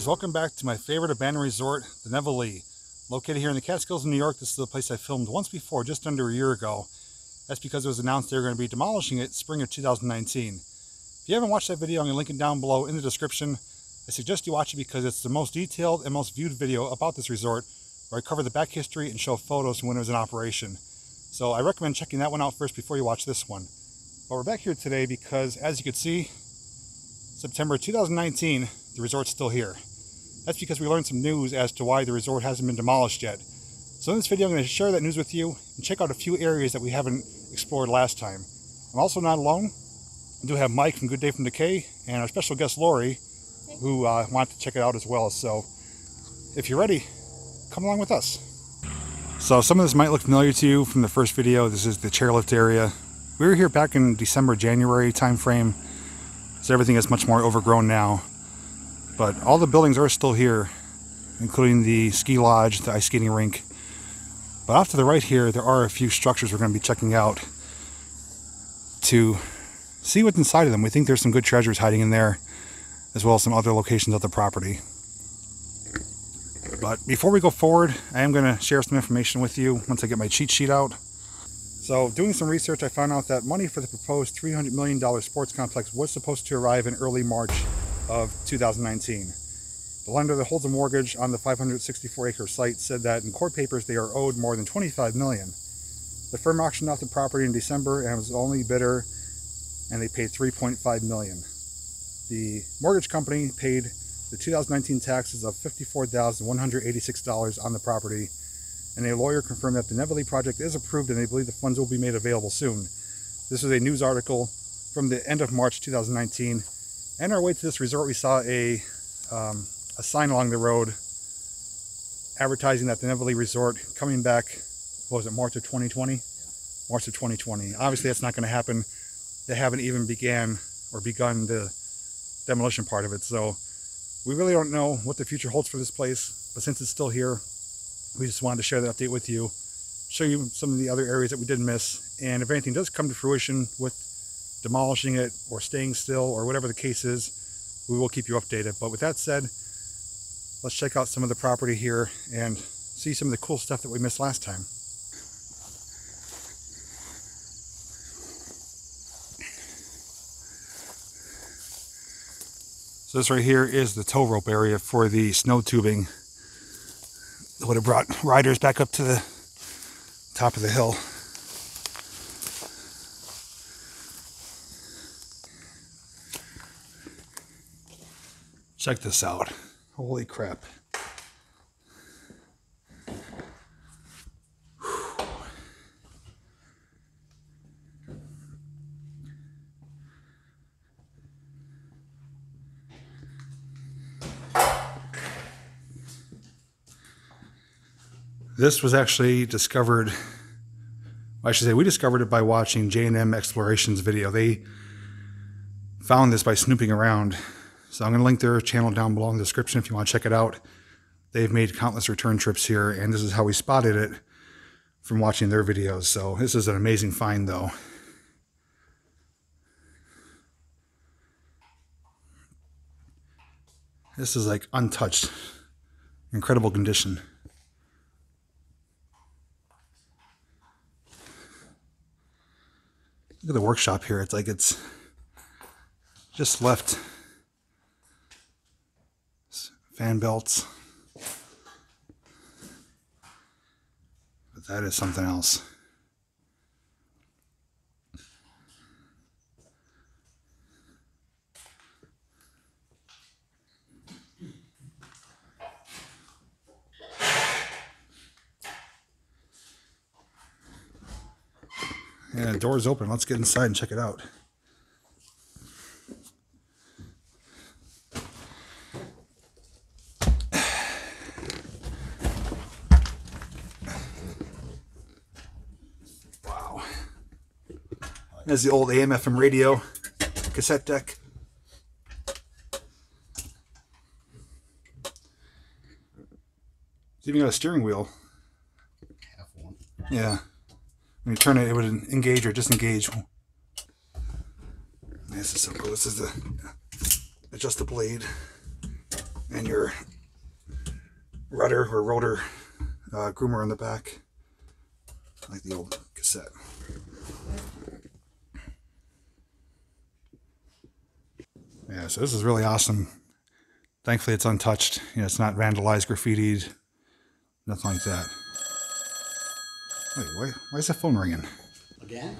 guys, welcome back to my favorite abandoned resort, the Nevele. Located here in the Catskills in New York, this is the place I filmed once before, just under a year ago. That's because it was announced they were going to be demolishing it spring of 2019. If you haven't watched that video, I'm going to link it down below in the description. I suggest you watch it because it's the most detailed and most viewed video about this resort, where I cover the back history and show photos from when it was in operation. So I recommend checking that one out first before you watch this one. But we're back here today because, as you can see, September 2019, the resort's still here. That's because we learned some news as to why the resort hasn't been demolished yet. So in this video, I'm going to share that news with you and check out a few areas that we haven't explored last time. I'm also not alone. I do have Mike from Good Day for Decay and our special guest Lori, who uh, wanted to check it out as well. So if you're ready, come along with us. So some of this might look familiar to you from the first video. This is the chairlift area. We were here back in December, January timeframe, so everything is much more overgrown now. But all the buildings are still here, including the ski lodge, the ice skating rink. But off to the right here, there are a few structures we're going to be checking out to see what's inside of them. We think there's some good treasures hiding in there, as well as some other locations of the property. But before we go forward, I am going to share some information with you once I get my cheat sheet out. So doing some research, I found out that money for the proposed $300 million sports complex was supposed to arrive in early March of 2019. The lender that holds a mortgage on the 564 acre site said that in court papers they are owed more than 25 million. The firm auctioned off the property in December and was the only bidder and they paid 3.5 million. The mortgage company paid the 2019 taxes of $54,186 on the property and a lawyer confirmed that the Nevele project is approved and they believe the funds will be made available soon. This is a news article from the end of March 2019 and our way to this resort, we saw a, um, a sign along the road advertising that the Nevele Resort coming back, was it, March of 2020? Yeah. March of 2020. Obviously, that's not going to happen. They haven't even began or begun the demolition part of it. So we really don't know what the future holds for this place. But since it's still here, we just wanted to share that update with you, show you some of the other areas that we did miss. And if anything does come to fruition with demolishing it or staying still or whatever the case is, we will keep you updated. But with that said, let's check out some of the property here and see some of the cool stuff that we missed last time. So this right here is the tow rope area for the snow tubing that would have brought riders back up to the top of the hill. Check this out. Holy crap. This was actually discovered, I should say we discovered it by watching J&M Explorations video. They found this by snooping around so I'm going to link their channel down below in the description if you want to check it out. They've made countless return trips here, and this is how we spotted it from watching their videos. So this is an amazing find, though. This is like untouched. Incredible condition. Look at the workshop here. It's like it's just left fan belts. But that is something else. Yeah, door's open. Let's get inside and check it out. There's the old AM FM radio cassette deck. It's even got a steering wheel. Yeah. When you turn it, it would engage or disengage. This is so cool. This is the adjust the blade. and your rudder or rotor uh, groomer on the back, like the old cassette. So this is really awesome. Thankfully, it's untouched. You know, it's not vandalized, graffitied, nothing like that. Wait, why, why is the phone ringing? Again?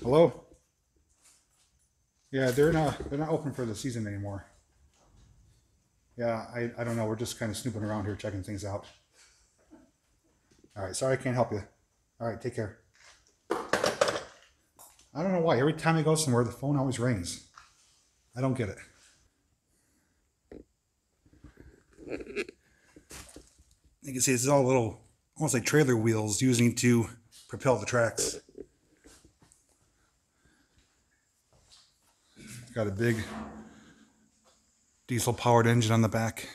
Hello? Yeah, they're not they're not open for the season anymore. Yeah, I, I don't know. We're just kind of snooping around here, checking things out. All right, sorry I can't help you. All right, take care. I don't know why. Every time I go somewhere, the phone always rings. I don't get it. You can see this is all little, almost like trailer wheels using to propel the tracks. Got a big diesel powered engine on the back.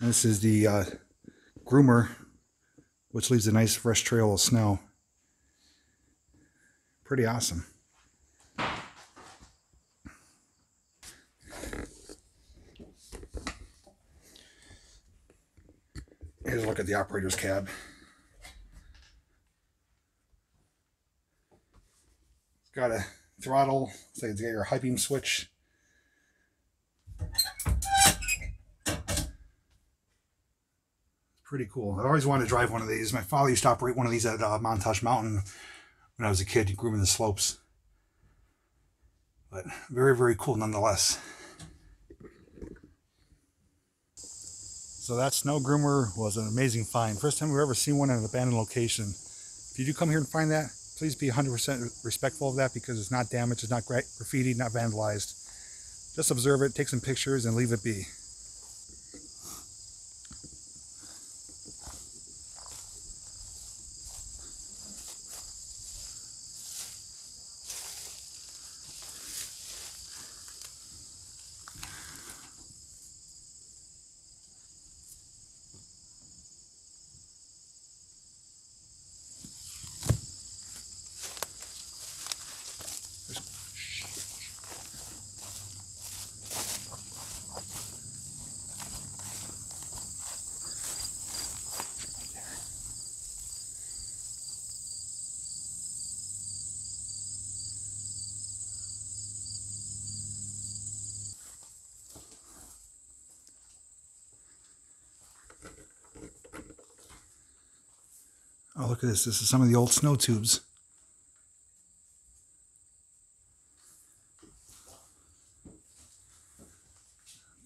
And this is the uh, groomer, which leaves a nice fresh trail of snow. Pretty awesome. Here's a look at the operator's cab. It's got a throttle, so it's got your high beam switch. Pretty cool. I always wanted to drive one of these. My father used to operate one of these at uh, Montage Mountain when I was a kid, grooming the slopes. But very, very cool nonetheless. So that snow groomer was an amazing find. First time we've ever seen one in an abandoned location. If you do come here and find that, please be 100% respectful of that because it's not damaged, it's not graffiti, not vandalized. Just observe it, take some pictures, and leave it be. Look at this. This is some of the old snow tubes.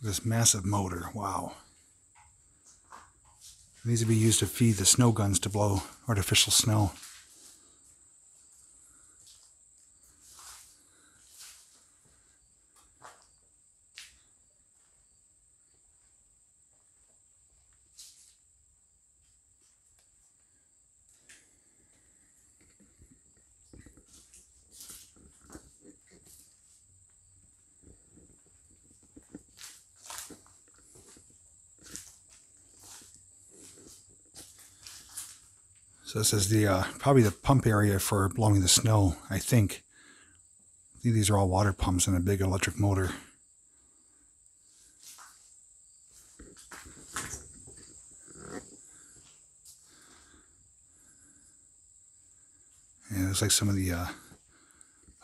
This massive motor. Wow. Needs to be used to feed the snow guns to blow artificial snow. This is the uh, probably the pump area for blowing the snow. I think. I think these are all water pumps and a big electric motor. Yeah, it's like some of the uh,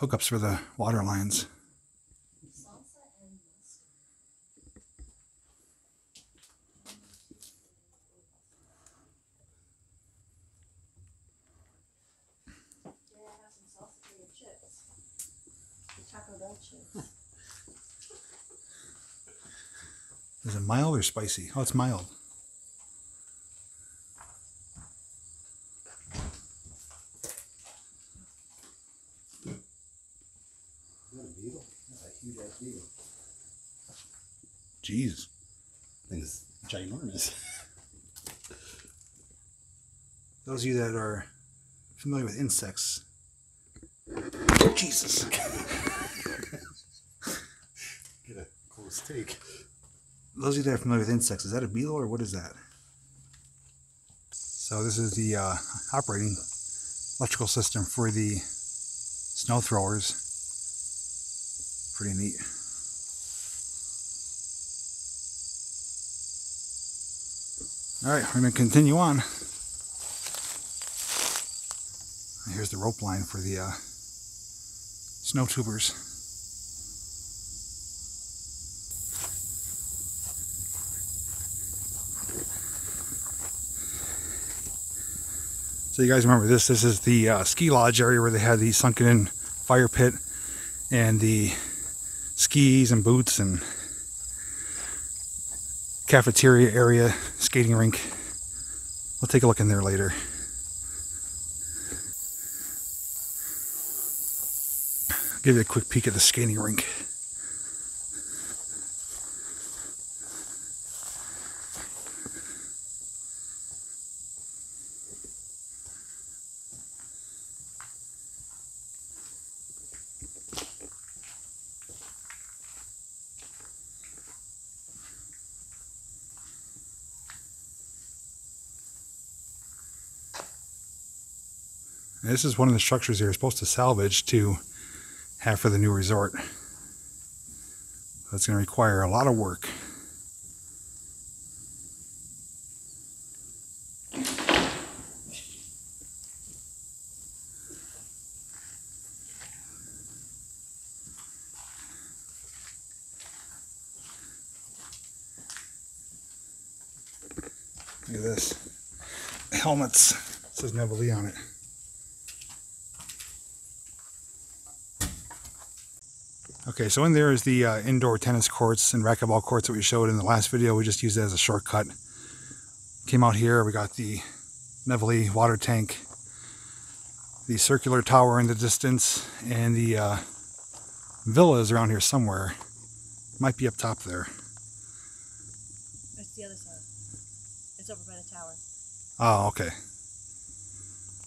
hookups for the water lines. Is it mild or spicy? Oh, it's mild. Jeez. It's ginormous. Those of you that are familiar with insects. Jesus. Get a close take. Those of you that are familiar with insects, is that a beetle or what is that? So this is the uh, operating electrical system for the snow throwers. Pretty neat. All right, we're going to continue on. Here's the rope line for the uh, snow tubers. So you guys remember this? This is the uh, ski lodge area where they had the sunken in fire pit and the skis and boots and cafeteria area, skating rink. We'll take a look in there later. Give you a quick peek at the skating rink. This is one of the structures they're supposed to salvage to have for the new resort. That's going to require a lot of work. Look at this. Helmets. It says Nevele on it. Okay, so in there is the uh, indoor tennis courts and racquetball courts that we showed in the last video. We just used it as a shortcut. Came out here, we got the Nevele water tank, the circular tower in the distance, and the uh, villas around here somewhere. Might be up top there. It's the other side. It's over by the tower. Oh, okay.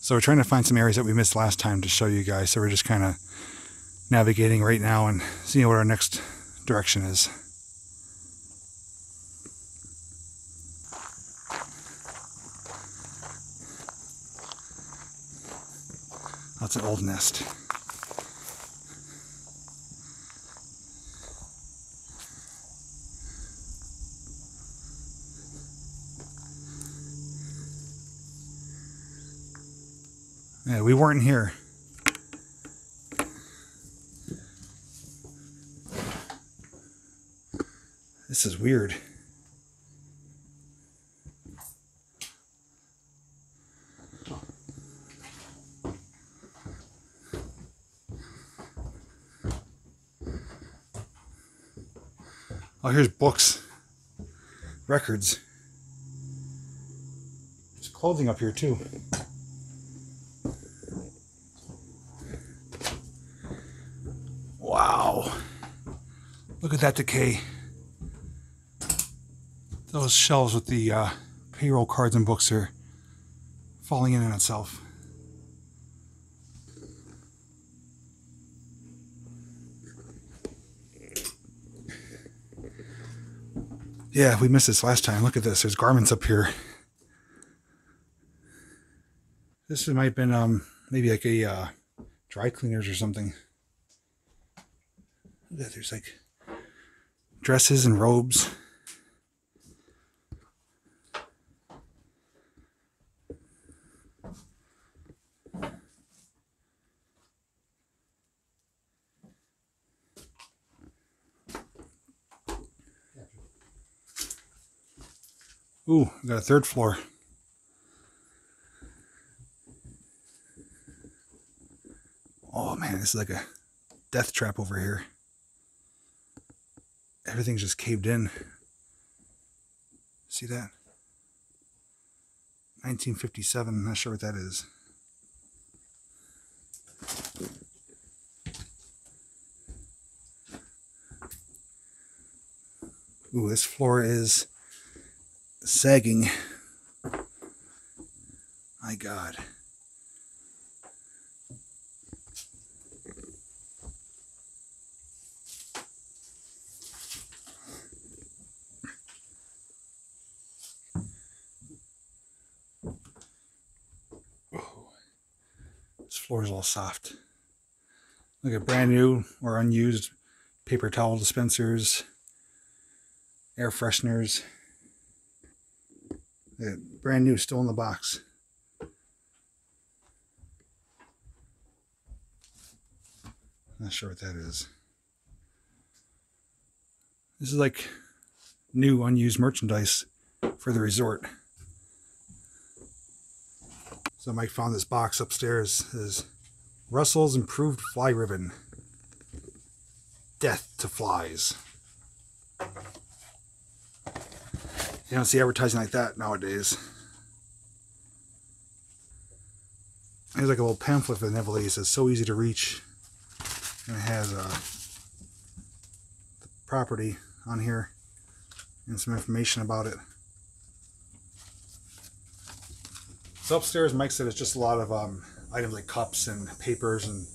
So we're trying to find some areas that we missed last time to show you guys. So we're just kind of navigating right now and seeing what our next direction is. That's an old nest. Yeah, we weren't here. This is weird. Oh, here's books, records. There's clothing up here too. Wow. Look at that decay those shelves with the uh, payroll cards and books are falling in on itself. Yeah, we missed this last time. Look at this. There's garments up here. This might have been um, maybe like a uh, dry cleaners or something. There's like dresses and robes. Ooh, we got a third floor. Oh man, this is like a death trap over here. Everything's just caved in. See that? 1957, I'm not sure what that is. Ooh, this floor is sagging. My God. This floor is all soft. Look at brand new or unused paper towel dispensers, air fresheners. Brand new, still in the box. Not sure what that is. This is like new unused merchandise for the resort. So Mike found this box upstairs. Says Russell's improved fly ribbon. Death to flies. You don't see advertising like that nowadays. There's like a little pamphlet for the Nevele's. It's so easy to reach. And it has uh, the property on here and some information about it. So upstairs, Mike said it's just a lot of um, items like cups and papers and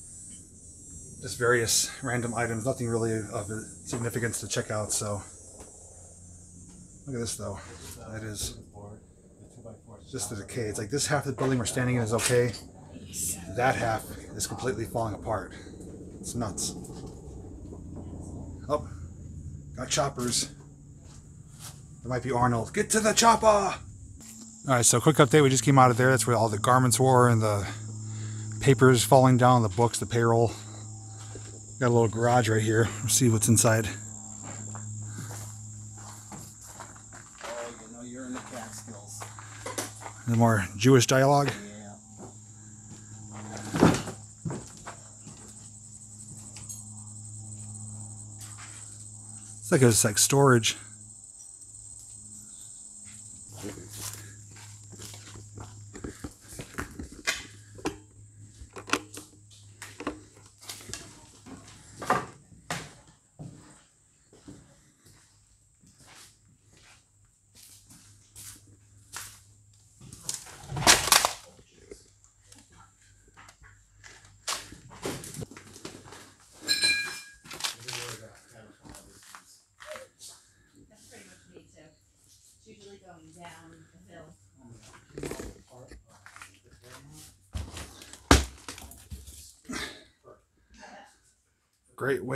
just various random items. Nothing really of significance to check out. So look at this though. That is just the decay. It's like this half of the building we're standing in is okay. That half is completely falling apart. It's nuts. Oh, got choppers. There might be Arnold. Get to the chopper! All right, so quick update. We just came out of there. That's where all the garments were and the papers falling down, the books, the payroll. Got a little garage right here. Let's see what's inside. Oh, you know you're in the Catskills. The more Jewish dialogue. Yeah. It's like it's like storage.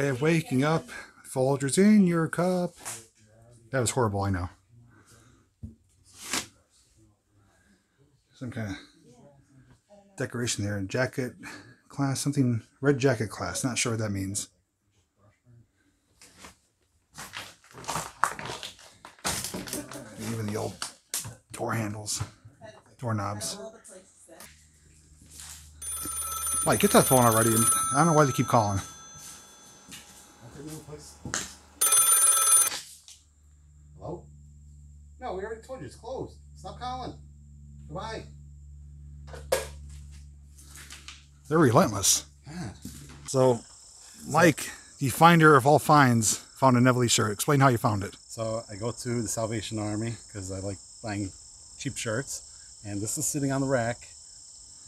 Way of waking up. Folgers in your cup. That was horrible, I know. Some kind of decoration there. Jacket class, something red jacket class. Not sure what that means. Even the old door handles, doorknobs. Mike, get that phone already. I don't know why they keep calling. Hello? No, we already told you it's closed. Stop calling. Goodbye. They're relentless. God. So, Mike, the finder of all finds, found a Nevele shirt. Explain how you found it. So I go to the Salvation Army because I like buying cheap shirts, and this is sitting on the rack,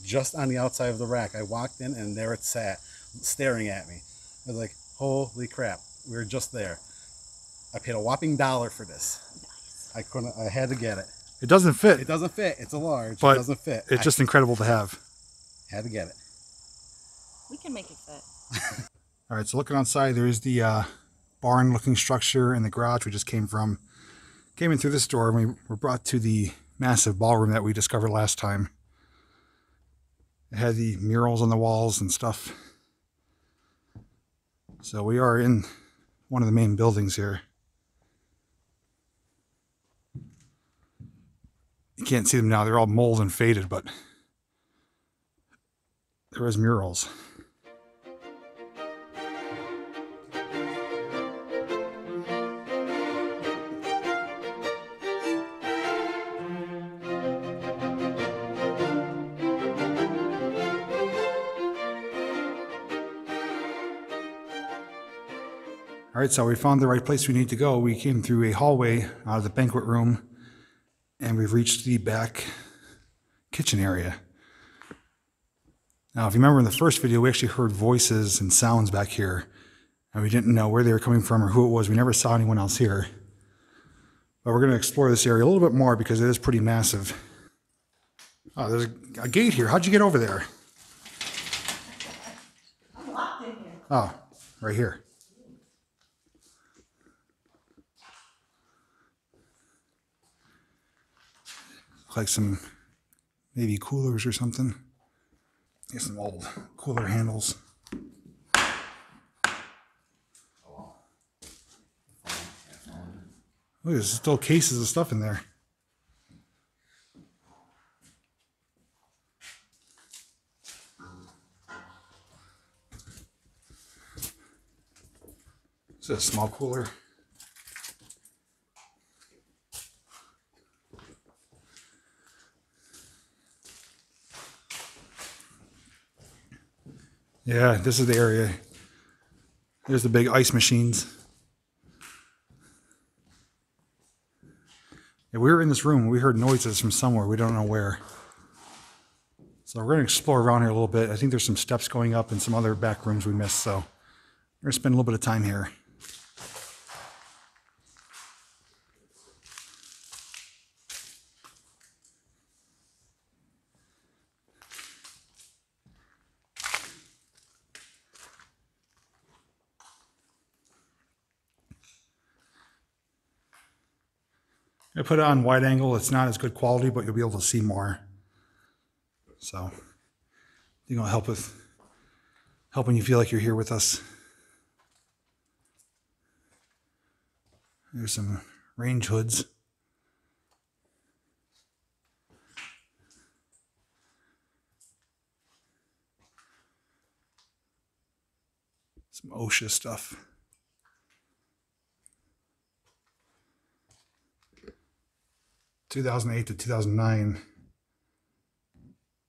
just on the outside of the rack. I walked in, and there it sat, staring at me. I was like, "Holy crap! We were just there." I paid a whopping dollar for this. I couldn't. I had to get it. It doesn't fit, It doesn't fit. It's a large. but it doesn't fit. it's I just incredible to have. had to get it. We can make it fit. All right, so looking outside, there's the uh, barn-looking structure in the garage we just came from. Came in through this door, and we were brought to the massive ballroom that we discovered last time. It had the murals on the walls and stuff. So we are in one of the main buildings here. You can't see them now; they're all mold and faded, but there there is murals. All right, so we found the right place we need to go. We came through a hallway out of the banquet room, and we've reached the back kitchen area. Now, if you remember in the first video, we actually heard voices and sounds back here, and we didn't know where they were coming from or who it was. We never saw anyone else here. But we're going to explore this area a little bit more because it is pretty massive. Oh, there's a, a gate here. How'd you get over there? I'm locked in here. Oh, right here. Like some maybe coolers or something. Get some old cooler handles. Look, there's still cases of stuff in there. Is it a small cooler? Yeah, this is the area. There's the big ice machines. Yeah, we were in this room. We heard noises from somewhere. We don't know where. So we're going to explore around here a little bit. I think there's some steps going up and some other back rooms we missed. So we're going to spend a little bit of time here. I put it on wide angle. It's not as good quality, but you'll be able to see more. So I think it'll help with helping you feel like you're here with us. There's some range hoods. Some OSHA stuff. Two thousand eight to two thousand nine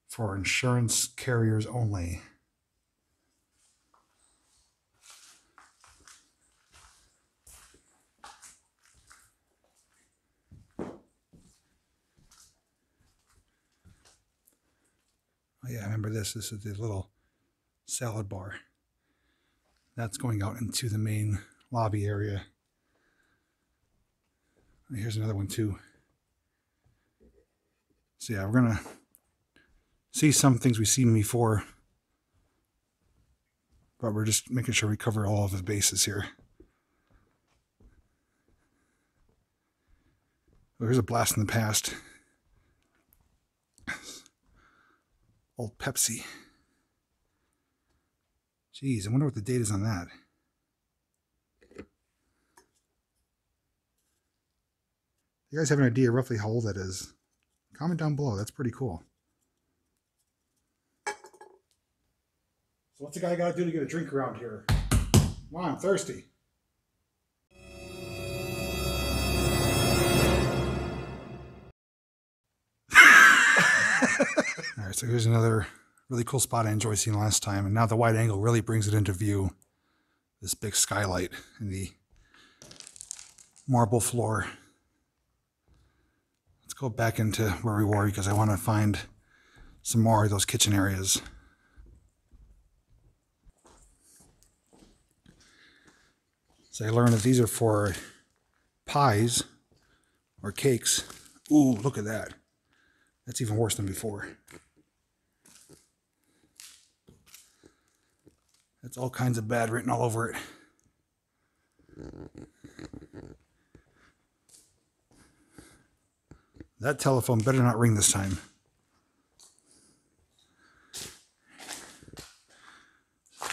for insurance carriers only. Oh yeah, I remember this. This is the little salad bar. That's going out into the main lobby area. Here's another one too. So yeah, we're gonna see some things we've seen before, but we're just making sure we cover all of the bases here. Oh, here's a blast in the past. Old Pepsi. Jeez, I wonder what the date is on that. You guys have an idea roughly how old that is? Comment down below. That's pretty cool. So what's a guy got to do to get a drink around here? Come on, I'm thirsty. All right, so here's another really cool spot I enjoyed seeing last time, and now the wide angle really brings it into view. This big skylight and the marble floor. Go back into where we were because I want to find some more of those kitchen areas. So I learned that these are for pies or cakes. Ooh, look at that. That's even worse than before. That's all kinds of bad written all over it. That telephone better not ring this time.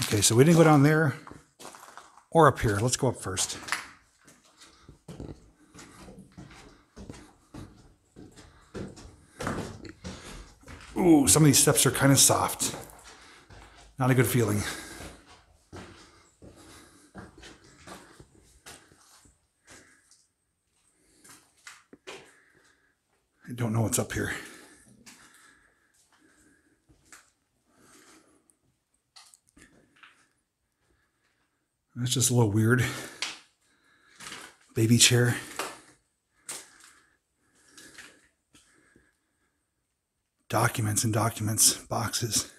Okay, so we didn't go down there or up here. Let's go up first. Ooh, some of these steps are kind of soft. Not a good feeling. Don't know what's up here. That's just a little weird. Baby chair. Documents and documents, boxes.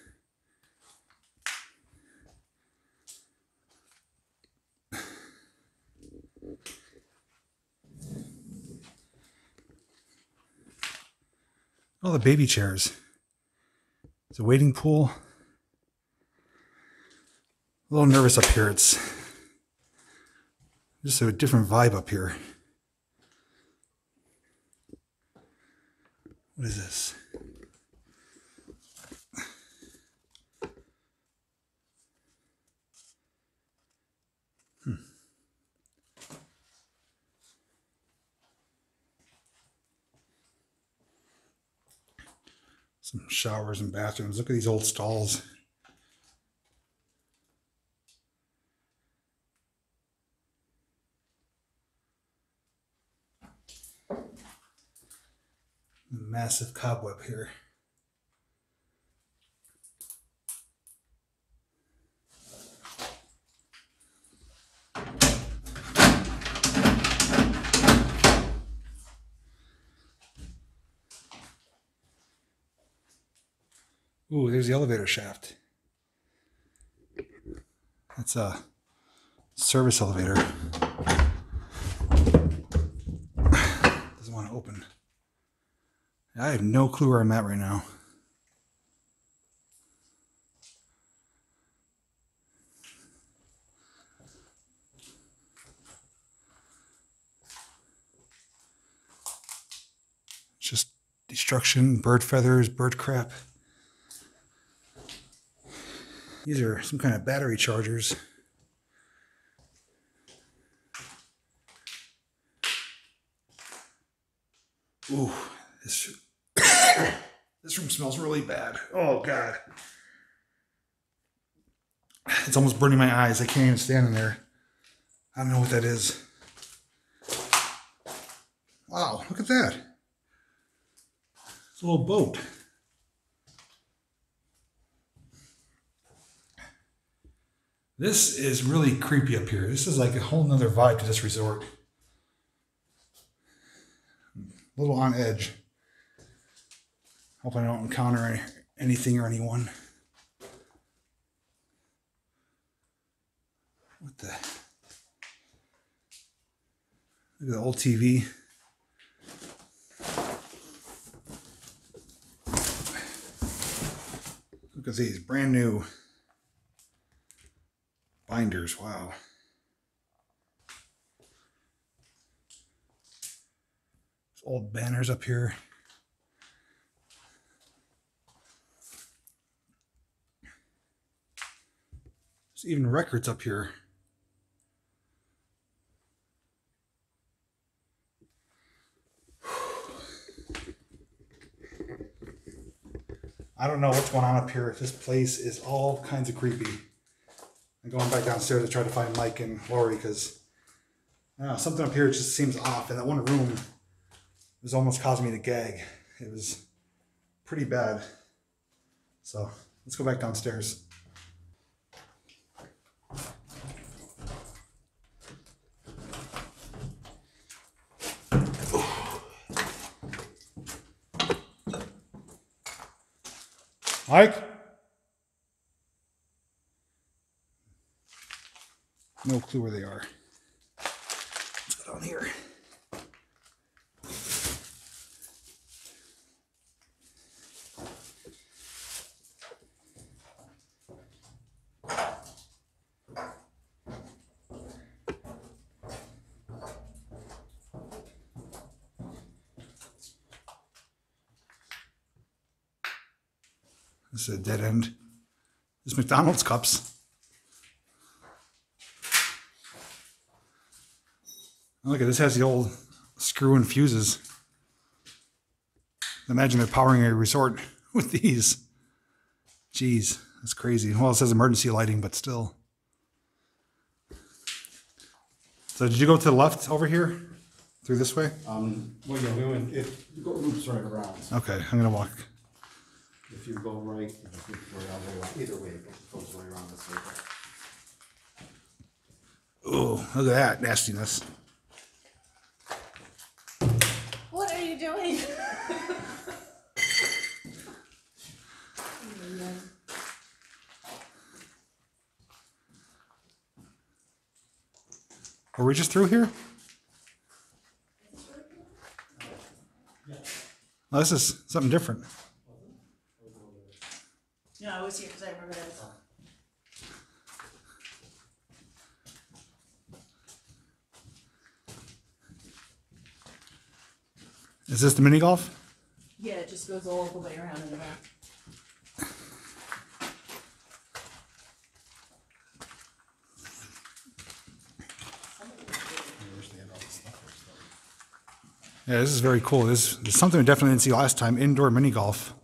Oh, the baby chairs. It's a waiting pool. A little nervous up here. It's just a different vibe up here. What is this? Some showers and bathrooms. Look at these old stalls. Massive cobweb here. Ooh, there's the elevator shaft. That's a service elevator. Doesn't want to open. I have no clue where I'm at right now. Just destruction, bird feathers, bird crap. These are some kind of battery chargers. Ooh, this this room smells really bad. Oh god. It's almost burning my eyes. I can't even stand in there. I don't know what that is. Wow, look at that. It's a little boat. This is really creepy up here. This is like a whole nother vibe to this resort. A little on edge. Hope I don't encounter any, anything or anyone. What the? Look at the old TV. Look at these brand new binders. Wow. There's old banners up here. There's even records up here. I don't know what's going on up here. This place is all kinds of creepy. Going back downstairs to try to find Mike and Lori because something up here just seems off. And that one room was almost causing me to gag. It was pretty bad. So let's go back downstairs. Mike? No clue where they are. Let's down here. This is a dead end. This McDonald's cups. Look at this has the old screw and fuses. Imagine they're powering a resort with these. Jeez, that's crazy. Well, it says emergency lighting, but still. So did you go to the left over here? Through this way? Um, well, yeah, we went, it go- loops right around. Okay, I'm gonna walk. If you go right, it loops right all the way. Either way, it goes right around this way. Oh, look at that nastiness. You doing? Were we just through here? Oh, this is something different. No, I was here because I remember this. Is this the mini golf? Yeah, it just goes all the way around in the back. Yeah, this is very cool. This, is something we definitely didn't see last time. Indoor mini golf.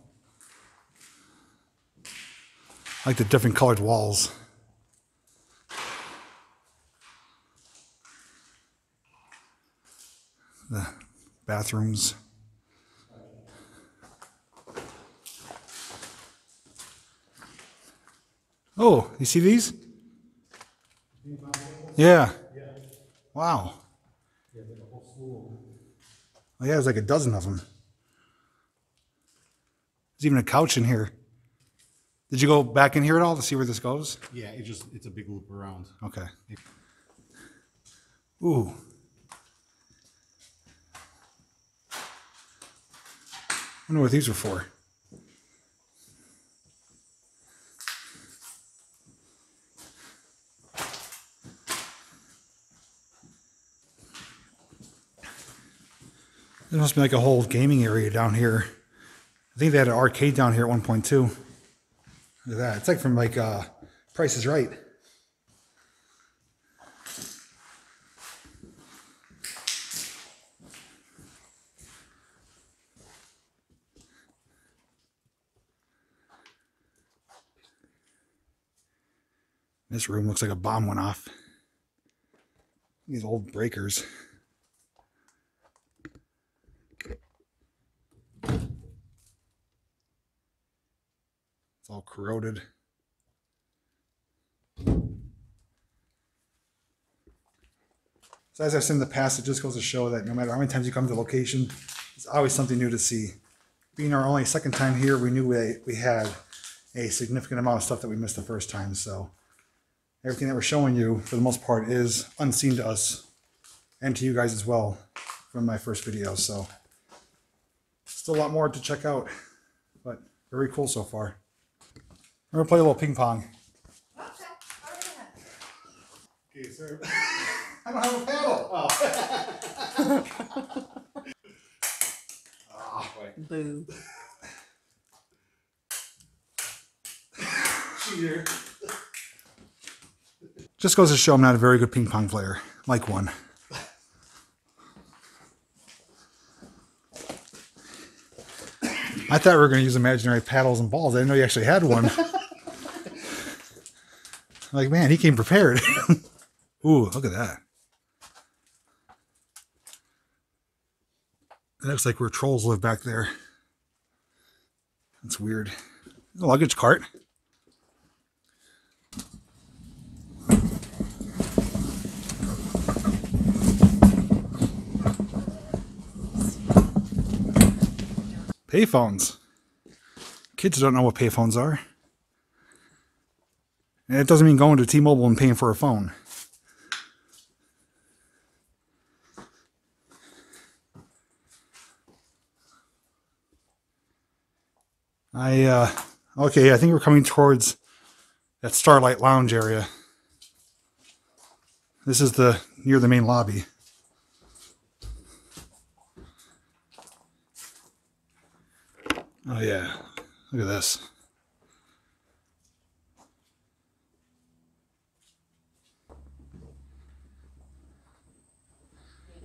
I like the different colored walls. The bathrooms. Oh, you see these? Yeah. Wow. Oh yeah, there's like a dozen of them. There's even a couch in here. Did you go back in here at all to see where this goes? Yeah, it just it's a big loop around. Okay. Ooh. Wonder what these are for. There must be like a whole gaming area down here. I think they had an arcade down here at one point too. Look at that. It's like from like uh Price is Right. This room looks like a bomb went off. These old breakers. It's all corroded. So as I've said in the past, it just goes to show that no matter how many times you come to the location, it's always something new to see. Being our only second time here, we knew we, we had a significant amount of stuff that we missed the first time. So everything that we're showing you, for the most part, is unseen to us and to you guys as well from my first video. So still a lot more to check out, but very cool so far. We're gonna play a little ping pong. Okay, sir. I don't have a paddle. Oh. Ah, Boo. Cheater. Just goes to show I'm not a very good ping pong player. Like one. I thought we were going to use imaginary paddles and balls. I didn't know you actually had one. like, man, he came prepared. Ooh, look at that. It looks like where trolls live back there. That's weird. A luggage cart. Payphones. Kids don't know what payphones are. And it doesn't mean going to T-Mobile and paying for a phone. I uh okay, I think we're coming towards that Starlight Lounge area. This is the near the main lobby. Oh yeah. Look at this.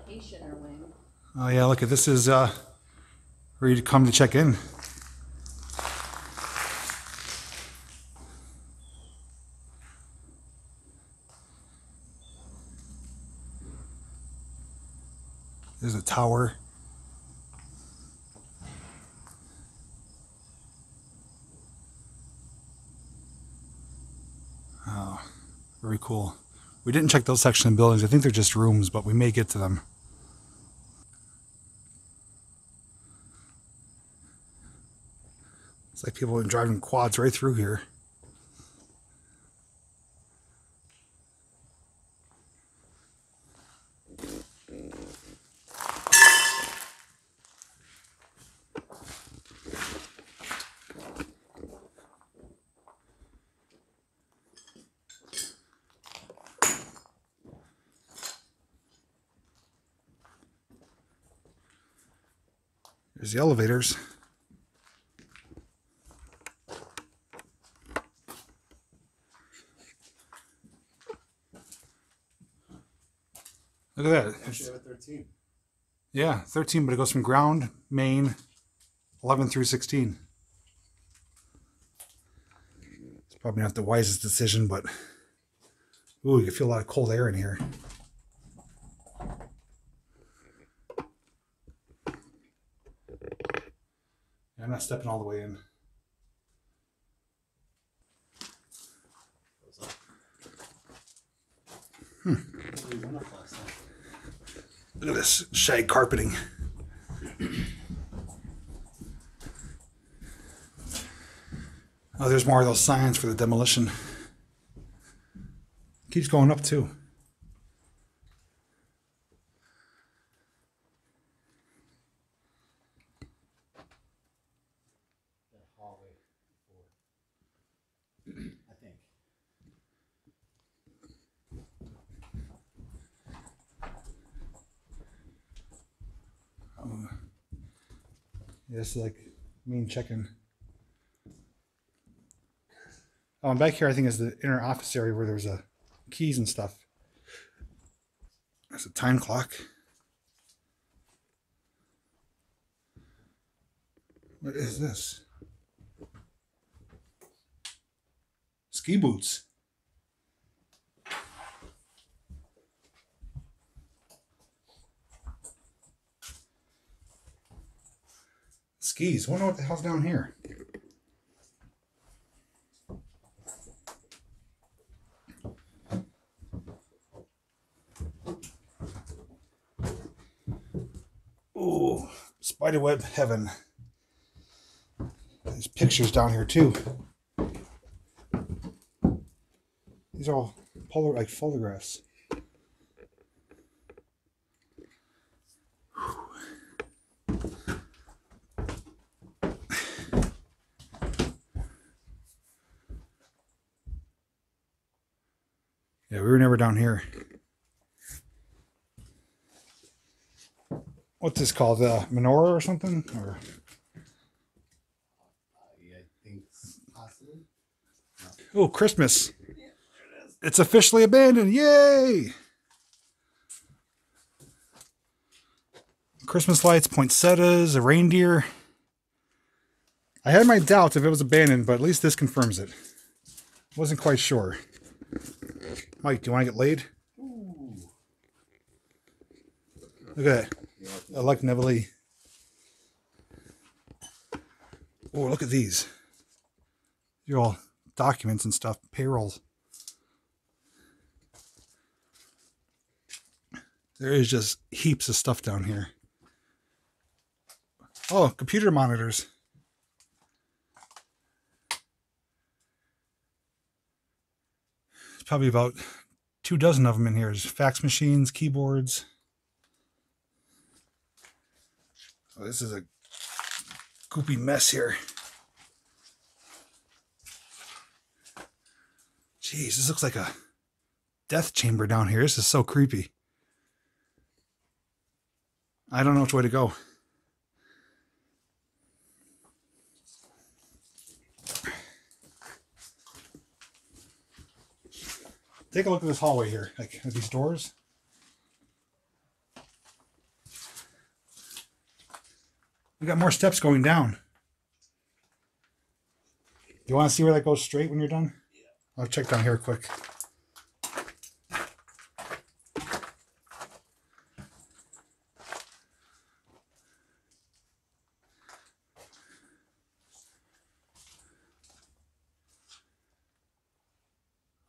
Vacationer wing. Oh yeah, look at this is uh where you to come to check in. There's a tower. Oh, very cool. We didn't check those section of buildings. I think they're just rooms, but we may get to them. It's like people have been driving quads right through here. There's the elevators. Look at that. Actually, have a 13. Yeah, 13, but it goes from ground, main, 11 through 16. It's probably not the wisest decision, but ooh, you feel a lot of cold air in here. I'm not stepping all the way in. Hmm. Look at this shag carpeting. Oh, there's more of those signs for the demolition. Keeps going up too. Is like main check-in. Oh, and back here I think is the inner office area where there's a keys and stuff. There's a time clock. What is this? Ski boots. Skis. Wonder what the hell's down here. Ooh, spiderweb heaven. There's pictures down here too. These are all polar like photographs. Yeah, we were never down here. What's this called? Uh, menorah or something? Or oh, Christmas! It's officially abandoned! Yay! Christmas lights, poinsettias, a reindeer. I had my doubts if it was abandoned, but at least this confirms it. Wasn't quite sure. Mike, do you want to get laid? Look at that. I like Nevele. Oh, look at these. They're all documents and stuff, payrolls. There is just heaps of stuff down here. Oh, computer monitors. Probably about two dozen of them in here. There's fax machines, keyboards. Oh, this is a goopy mess here. Jeez, this looks like a death chamber down here. This is so creepy. I don't know which way to go. Take a look at this hallway here. Like these doors. We got more steps going down. You want to see where that goes straight when you're done? Yeah. I'll check down here quick.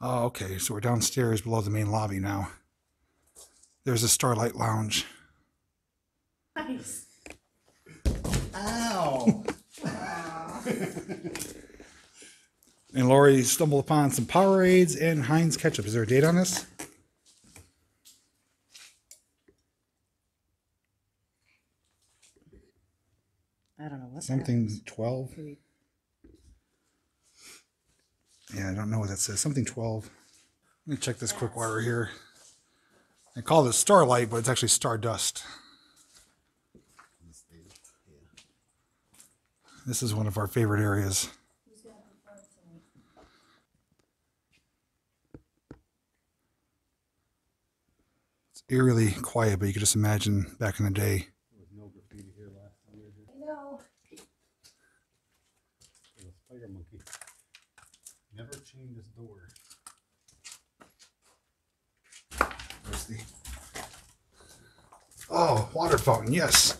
Oh, okay. So we're downstairs below the main lobby now. There's a Starlight Lounge. Nice. Ow! And Lori stumbled upon some Powerades and Heinz ketchup. Is there a date on this? I don't know what's Something 12. Yeah, I don't know what that says. Something 12. Let me check this quick while we're here. I call this Starlight, but it's actually Stardust. This is one of our favorite areas. It's eerily quiet, but you can just imagine back in the day. There was no graffiti here last time we were here. I know. There's a spider monkey. Never chained this door. Where's the Oh, water fountain, yes.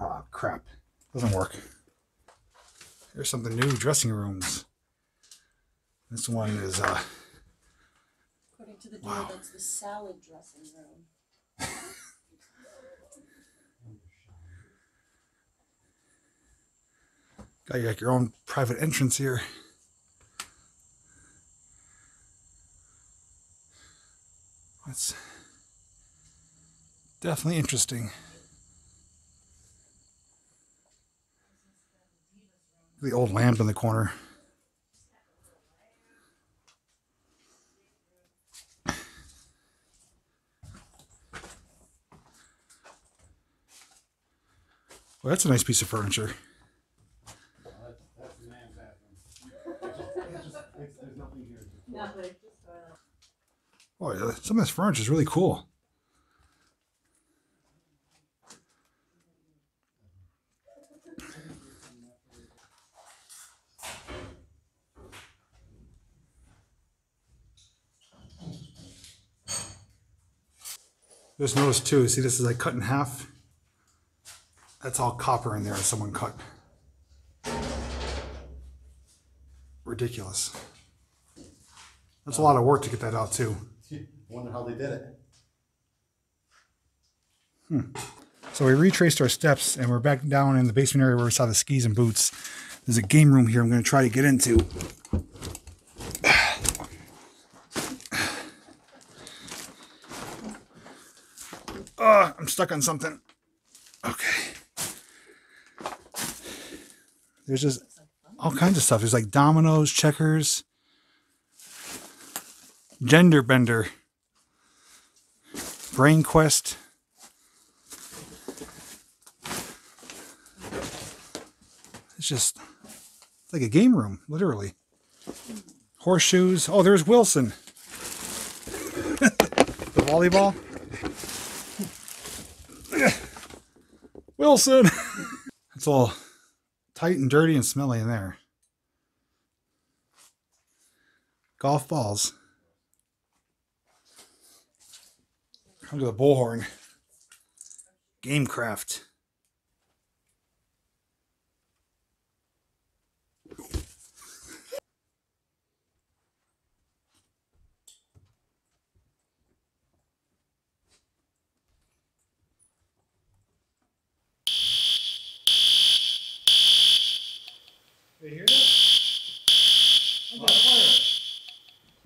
Ah, crap. Doesn't work. Here's something new, dressing rooms. This one is uh According to the door, that's the salad dressing room. got like your own private entrance here. That's definitely interesting. The old lamp in the corner. Well, that's a nice piece of furniture. That's, Oh, Boy, some of this furniture is really cool. Just notice too, see this is like cut in half. That's all copper in there someone cut. Ridiculous. That's a lot of work to get that out too. Wonder how they did it. So we retraced our steps and we're back down in the basement area where we saw the skis and boots. There's a game room here I'm going to try to get into. Uh, I'm stuck on something. Okay. There's just all kinds of stuff. There's like dominoes, checkers, gender bender, brain quest. It's just like a game room, literally. Horseshoes. Oh, there's Wilson. the volleyball. Wilson. it's all tight and dirty and smelly in there. Golf balls. Look at the bullhorn. Gamecraft.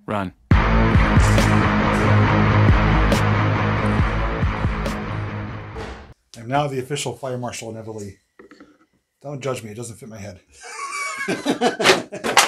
Run. I'm now the official fire marshal in Nevele. Don't judge me; it doesn't fit my head.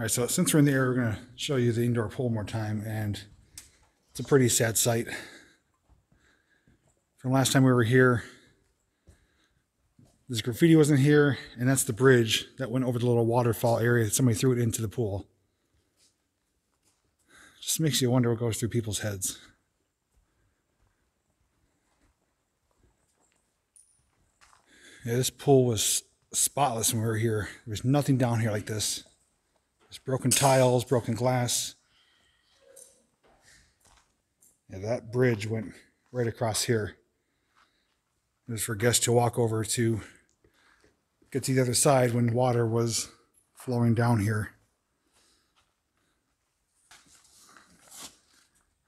All right, so since we're in the air, we're going to show you the indoor pool more time, and it's a pretty sad sight. From last time we were here, this graffiti wasn't here, and that's the bridge that went over the little waterfall area. That somebody threw it into the pool. Just makes you wonder what goes through people's heads. Yeah, this pool was spotless when we were here. There was nothing down here like this. There's broken tiles, broken glass. Yeah, that bridge went right across here. It was for guests to walk over to get to the other side when water was flowing down here.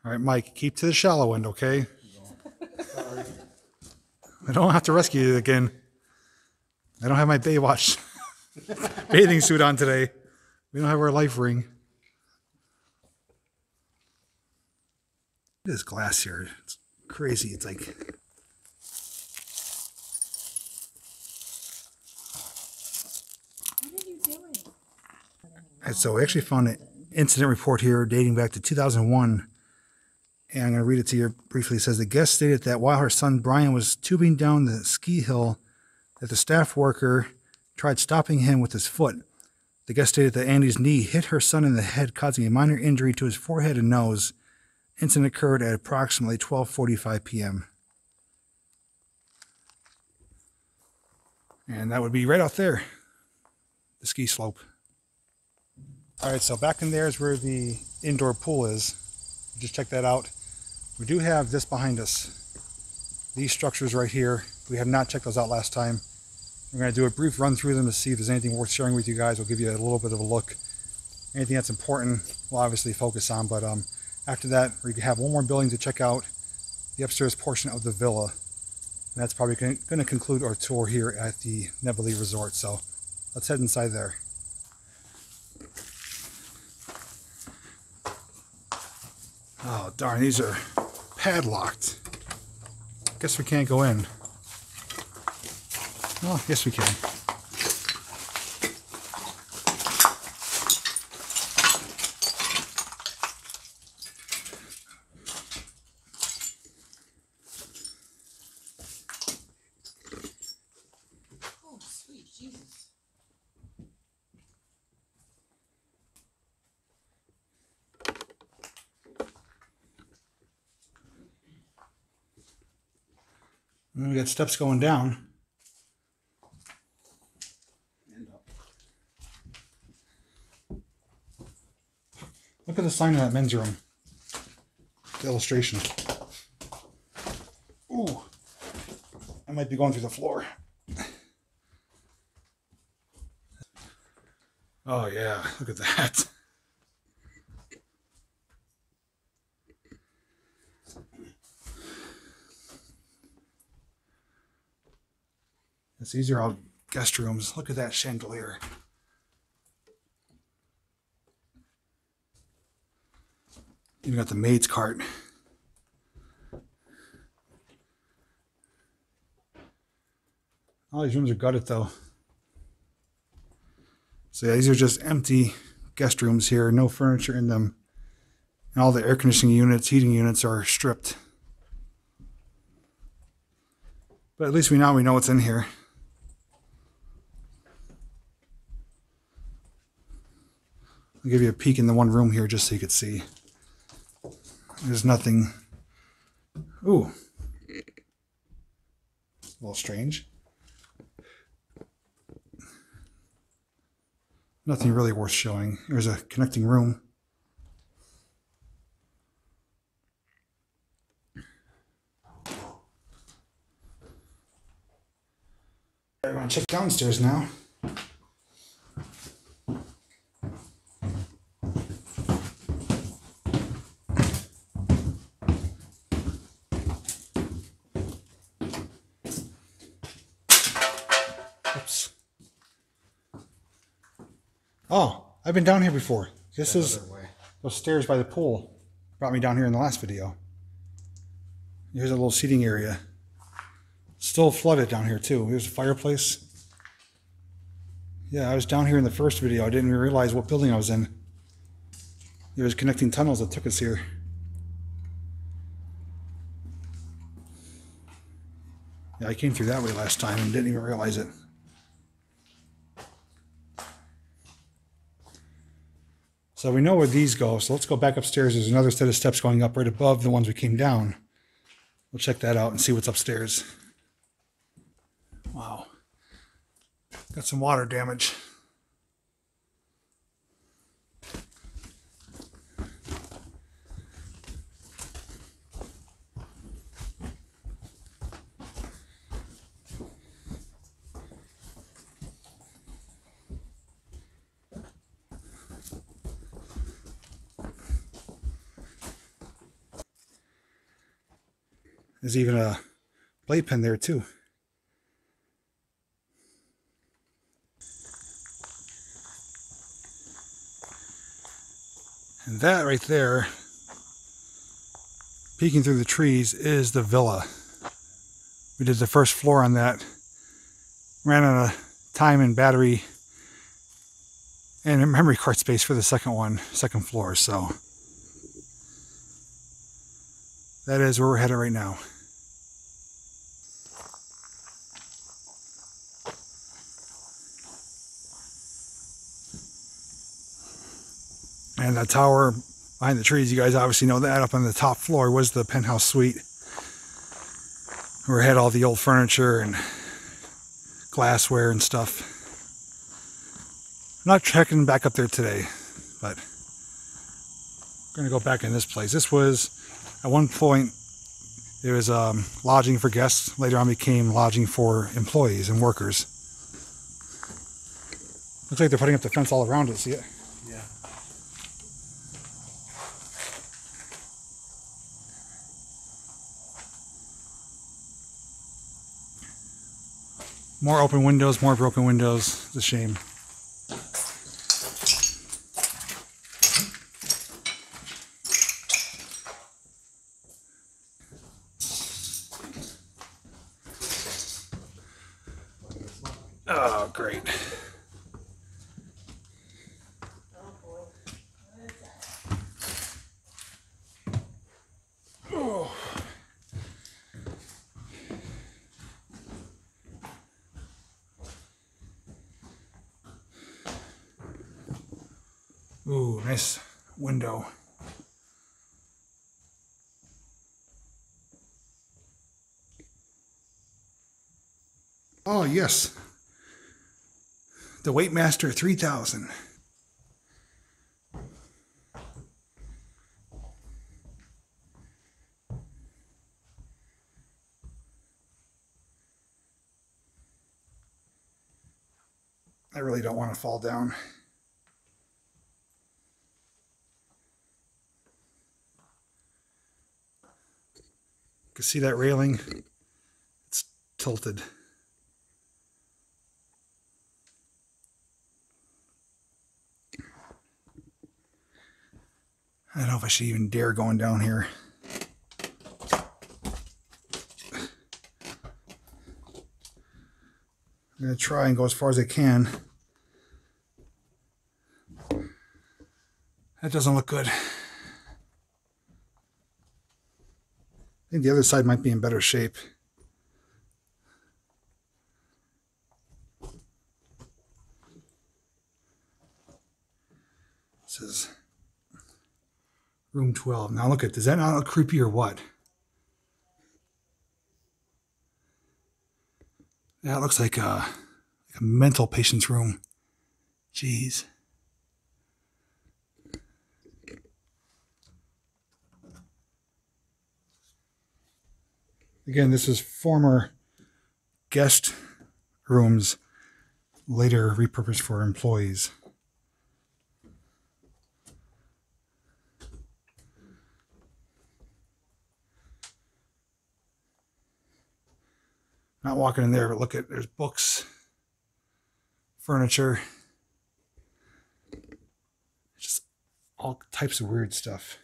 All right, Mike, keep to the shallow end, okay? Sorry. I don't have to rescue you again. I don't have my Baywatch bathing suit on today. We don't have our life ring. This glass here, it's crazy. It's like What are you doing? And so we actually found an incident report here dating back to 2001. And I'm going to read it to you briefly. It says the guest stated that while her son Brian was tubing down the ski hill, that the staff worker tried stopping him with his foot. The guest stated that Andy's knee hit her son in the head, causing a minor injury to his forehead and nose. Incident occurred at approximately 12:45 p.m. And that would be right out there, the ski slope. All right, so back in there is where the indoor pool is. Just check that out. We do have this behind us. These structures right here. We have not checked those out last time. We're going to do a brief run through them to see if there's anything worth sharing with you guys. We'll give you a little bit of a look. Anything that's important, we'll obviously focus on. But um, after that, we have one more building to check out, the upstairs portion of the villa. And that's probably going to conclude our tour here at the Nevele Resort. So let's head inside there. Oh, darn, these are padlocked. Guess we can't go in. Well, yes, we can. Oh, sweet Jesus. And we got steps going down. Look at the sign of that men's room. The illustration. Ooh. I might be going through the floor. Oh yeah, look at that. These are all guest rooms. Look at that chandelier. You got the maid's cart. All these rooms are gutted though. So yeah, these are just empty guest rooms here, no furniture in them. And all the air conditioning units, heating units are stripped. But at least we now we know what's in here. I'll give you a peek in the one room here just so you could see. There's nothing. Ooh. A little strange. Nothing really worth showing. There's a connecting room. I'm gonna check downstairs now. I've been down here before. This is those stairs by the pool. Brought me down here in the last video. Here's a little seating area. Still flooded down here too. Here's a fireplace. Yeah, I was down here in the first video. I didn't even realize what building I was in. There was connecting tunnels that took us here. Yeah, I came through that way last time and didn't even realize it. So we know where these go. So let's go back upstairs. There's another set of steps going up right above the ones we came down. We'll check that out and see what's upstairs. Wow. Got some water damage. There's even a playpen there too. And that right there, peeking through the trees, is the villa. We did the first floor on that. Ran out of time and battery and memory card space for the second one, second floor. So that is where we're headed right now. And the tower behind the trees, you guys obviously know that up on the top floor was the penthouse suite. Where it had all the old furniture and glassware and stuff. I'm not checking back up there today, but I'm gonna go back in this place. This was at one point it was um, lodging for guests. Later on became lodging for employees and workers. Looks like they're putting up the fence all around it. See it? Yeah. More open windows, more broken windows. It's a shame. Oh, great. Ooh, nice window. Oh, yes. The Weightmaster 3000. I really don't want to fall down. You can see that railing? It's tilted. I don't know if I should even dare going down here. I'm going to try and go as far as I can. That doesn't look good. I think the other side might be in better shape. This is room 12. Now look at, does that not look creepy or what? That looks like a, like a mental patient's room. Jeez. Again, this is former guest rooms, later repurposed for employees. Not walking in there, but look at there's books, furniture, just all types of weird stuff.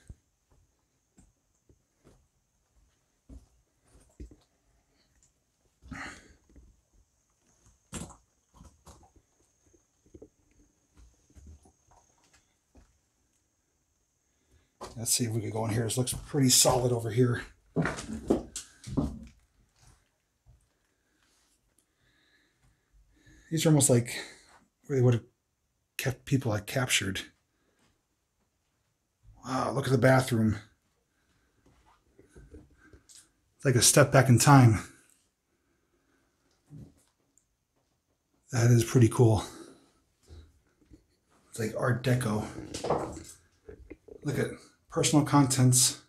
Let's see if we could go in here. This looks pretty solid over here. These are almost like where they would have kept people like captured. Wow, look at the bathroom. It's like a step back in time. That is pretty cool. It's like Art Deco. Look at personal contents.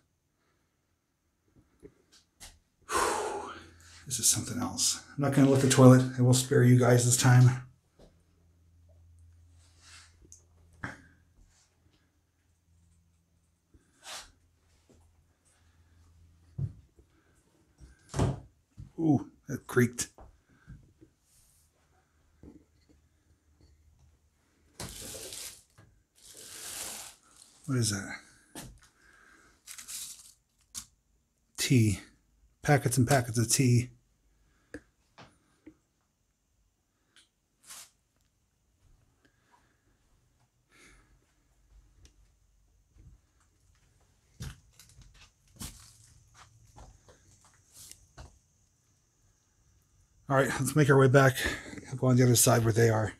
Whew. This is something else. I'm not going to lift the toilet. I will spare you guys this time. Ooh, that creaked. What is that? Tea. Packets and packets of tea. Right, let's make our way back. Go on the other side where they are.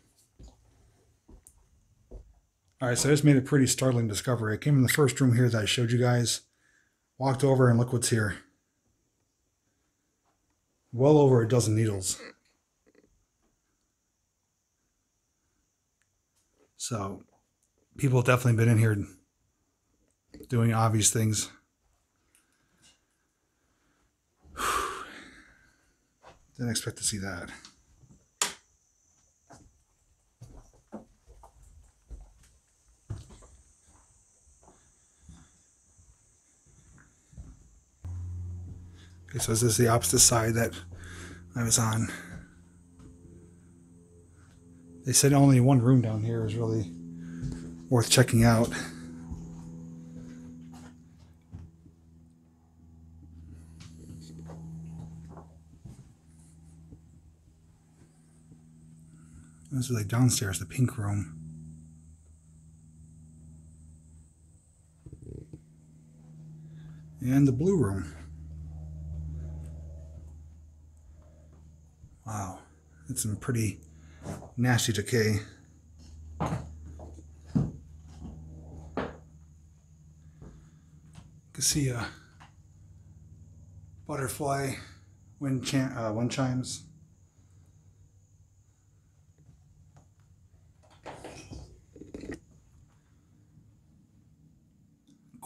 All right, so I just made a pretty startling discovery. I came in the first room here that I showed you guys, walked over, and look what's here. Well over a dozen needles. So, people have definitely been in here doing obvious things. Didn't expect to see that. Okay, so this is the opposite side that I was on. They said only one room down here is really worth checking out. This is like downstairs, the pink room. And the blue room. Wow, it's some pretty nasty decay. You can see a butterfly wind, uh, wind chimes.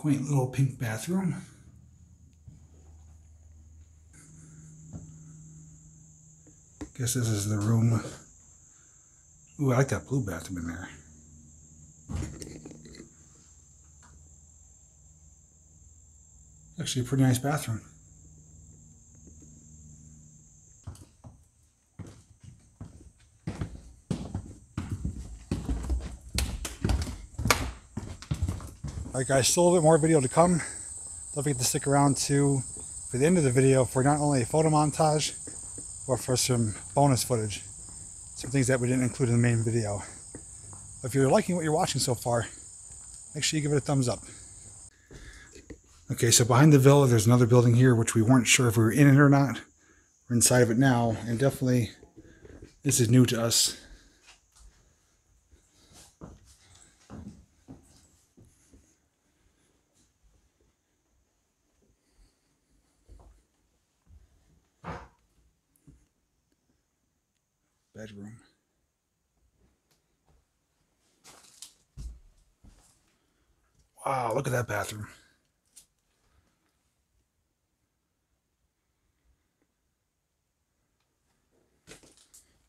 Quaint little pink bathroom. Guess this is the room. Ooh, I like that blue bathroom in there. Actually, a pretty nice bathroom. Alright guys, still a little bit more video to come. Don't forget to stick around to for the end of the video for not only a photo montage, but for some bonus footage. Some things that we didn't include in the main video. If you're liking what you're watching so far, make sure you give it a thumbs up. Okay, so behind the villa, there's another building here, which we weren't sure if we were in it or not. We're inside of it now, and definitely this is new to us. bedroom. Wow, look at that bathroom.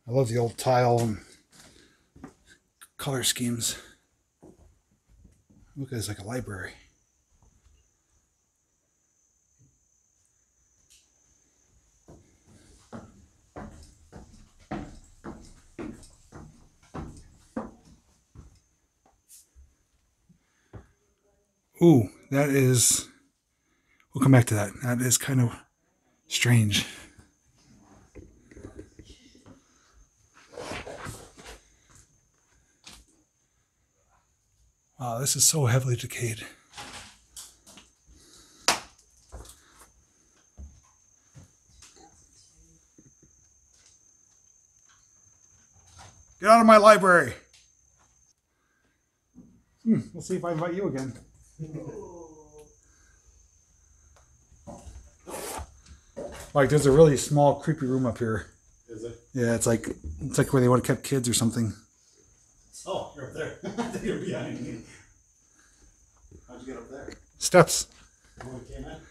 I love the old tile and color schemes. Look, it's like a library. Ooh, that is. We'll come back to that. That is kind of strange. Wow, this is so heavily decayed. Get out of my library. Hmm, we'll see if I invite you again. Like, there's a really small, creepy room up here. Is it? Yeah, it's like it's like where they would have kept kids or something. Oh, you're up there. I thought you were behind me. How'd you get up there? Steps. Oh, we came in? Oh,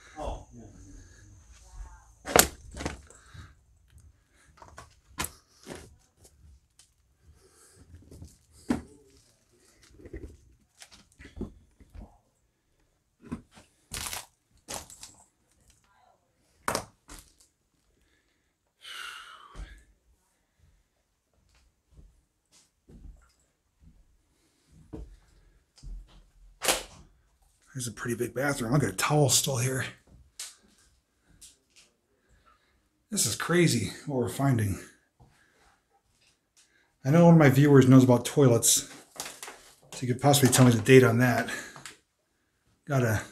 pretty big bathroom. Look at a towel still here. This is crazy what we're finding. I know one of my viewers knows about toilets, so you could possibly tell me the date on that. Got a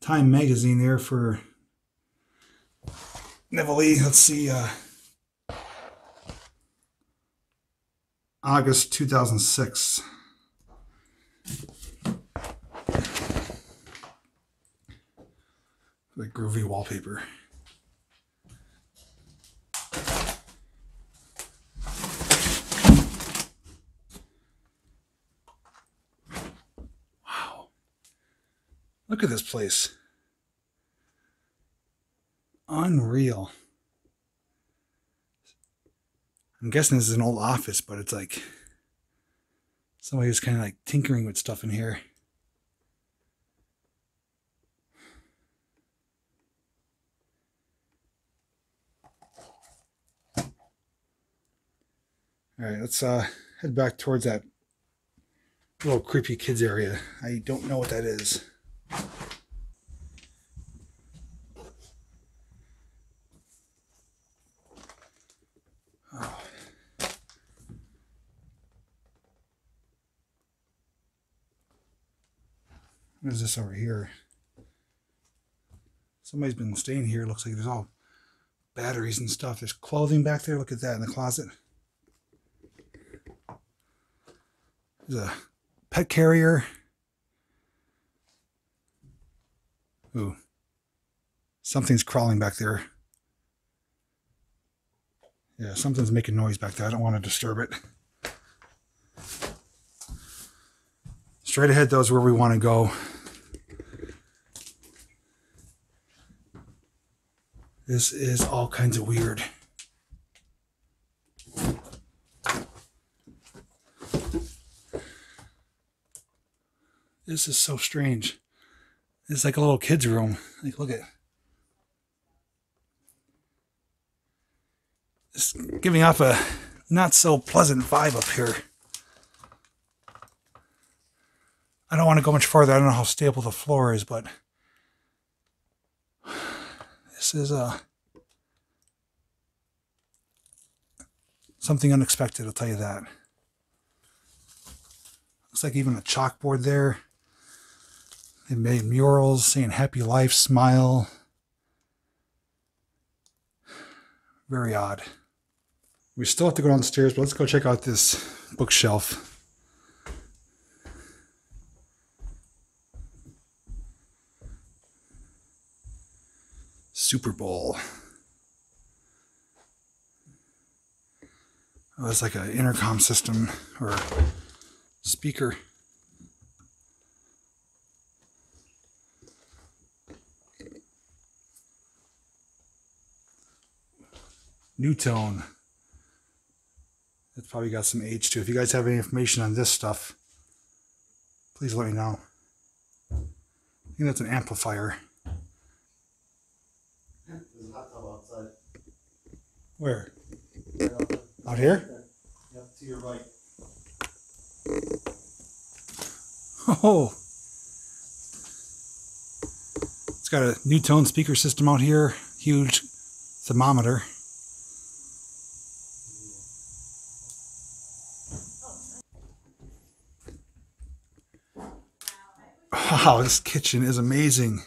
Time magazine there for Neville. Let's see, uh, August 2006. Like groovy wallpaper. Wow. Look at this place. Unreal. I'm guessing this is an old office, but it's like somebody was kind of like tinkering with stuff in here. All right, let's uh, head back towards that little creepy kids area. I don't know what that is. What is this over here? Somebody's been staying here. Looks like there's all batteries and stuff. There's clothing back there. Look at that in the closet. There's a pet carrier. Ooh. Something's crawling back there. Yeah, something's making noise back there. I don't want to disturb it. Straight ahead, though, is where we want to go. This is all kinds of weird. This is so strange. It's like a little kid's room. Like, look at It's giving off a not so pleasant vibe up here. I don't want to go much farther. I don't know how stable the floor is, but this is uh, something unexpected, I'll tell you that. Looks like even a chalkboard there. They made murals saying happy life, smile. Very odd. We still have to go downstairs, but let's go check out this bookshelf. Super Bowl. Oh, it's like an intercom system or speaker. NuTone. It's probably got some age to. it. If you guys have any information on this stuff, please let me know. I think that's an amplifier. There's a hot tub outside. Where? Right out. Out here? Yep, to your right. Oh. It's got a NuTone speaker system out here. Huge thermometer. Wow, this kitchen is amazing.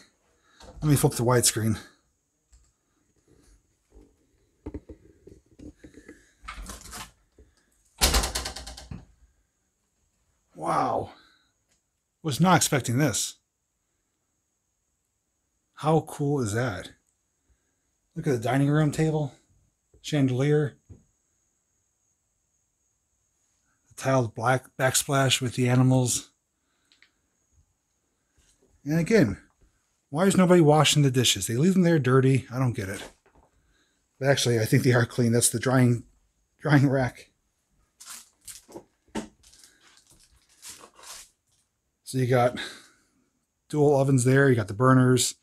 Let me flip the widescreen. Wow. Was not expecting this. How cool is that? Look at the dining room table, chandelier, the tiled black backsplash with the animals. And again, why is nobody washing the dishes? They leave them there dirty. I don't get it. But actually, I think they are clean. That's the drying drying rack. So you got dual ovens there. You got the burners.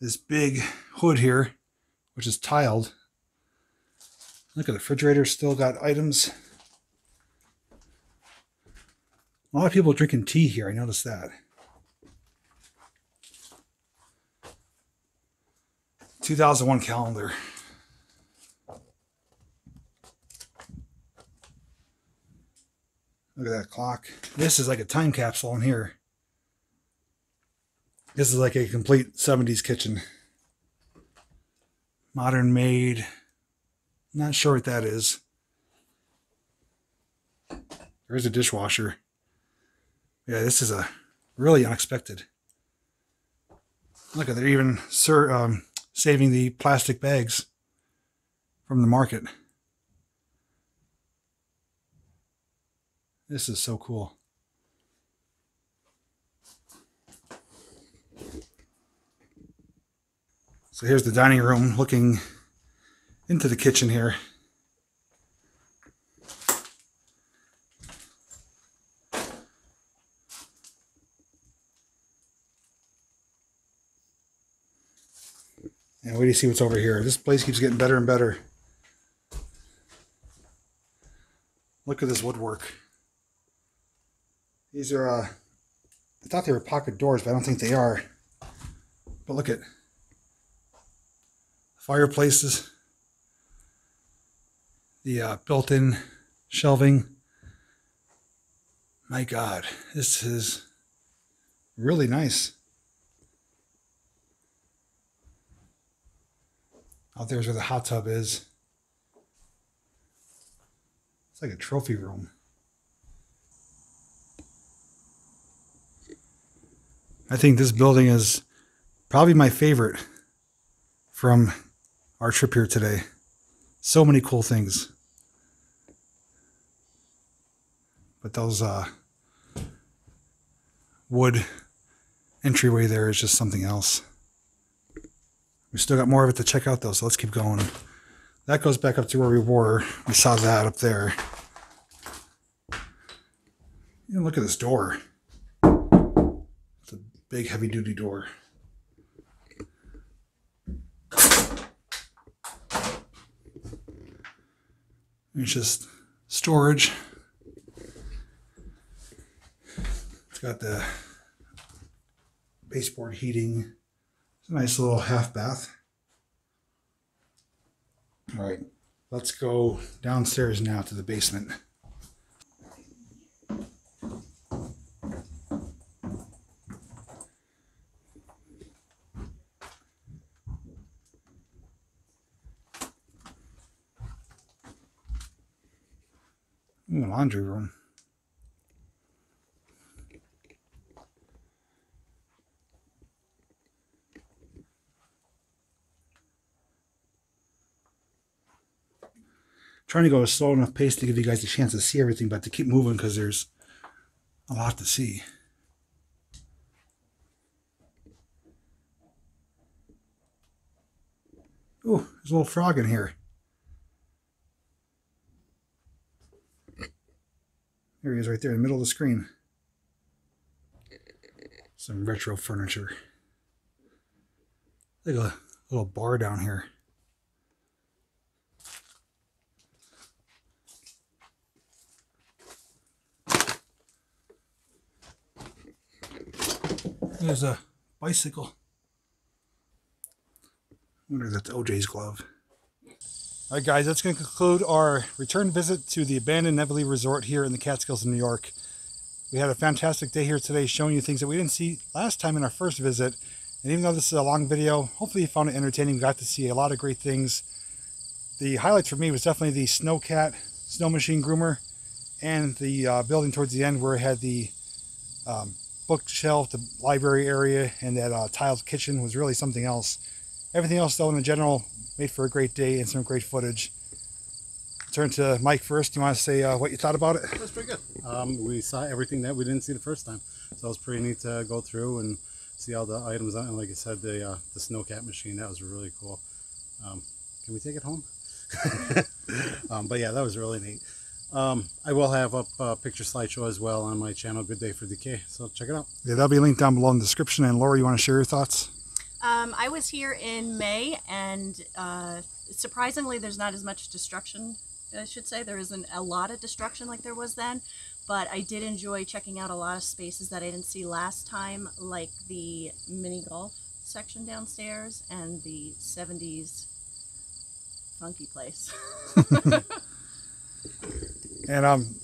This big hood here, which is tiled. Look at the refrigerator. Still got items. A lot of people drinking tea here. I noticed that. 2001 calendar. Look at that clock. This is like a time capsule in here. This is like a complete 70s kitchen. Modern made. Not sure what that is. There's a dishwasher. Yeah, this is a really unexpected. Look at they're even sir, um, saving the plastic bags from the market. This is so cool. So here's the dining room looking into the kitchen here. And wait to see what's over here. This place keeps getting better and better. Look at this woodwork. These are, uh, I thought they were pocket doors, but I don't think they are. But look at fireplaces, the uh, built-in shelving. My God, this is really nice. Out there's where the hot tub is. It's like a trophy room. I think this building is probably my favorite from our trip here today. So many cool things. But those uh, wood entryway there is just something else. We still got more of it to check out though, so let's keep going. That goes back up to where we were. We saw that up there. Know, look at this door. It's a big heavy duty door. It's just storage. It's got the baseboard heating. Nice little half bath. All right, let's go downstairs now to the basement. Ooh, laundry room. Trying to go a slow enough pace to give you guys a chance to see everything, but to keep moving because there's a lot to see. Oh, there's a little frog in here. There he is right there in the middle of the screen. Some retro furniture. Like a little bar down here. There's a bicycle. I wonder if that's OJ's glove. All right, guys, that's going to conclude our return visit to the abandoned Nevele Resort here in the Catskills in New York. We had a fantastic day here today showing you things that we didn't see last time in our first visit. And even though this is a long video, hopefully you found it entertaining. We got to see a lot of great things. The highlights for me was definitely the Snowcat Snow Machine Groomer and the uh, building towards the end where it had the um, bookshelf, the library area, and that uh, tiled kitchen was really something else. Everything else, though, in the general, made for a great day and some great footage. Turn to Mike first. You want to say uh, what you thought about it? It was pretty good. Um, we saw everything that we didn't see the first time, so it was pretty neat to go through and see all the items. And like I said, the uh, the snowcat machine that was really cool. Um, can we take it home? um, but yeah, that was really neat. Um, I will have up a picture slideshow as well on my channel, Good Day for Decay. So check it out. Yeah, that'll be linked down below in the description. And Laura, you want to share your thoughts? Um, I was here in May, and uh, surprisingly, there's not as much destruction. I should say there isn't a lot of destruction like there was then, but I did enjoy checking out a lot of spaces that I didn't see last time, like the mini golf section downstairs and the 70s funky place. And um,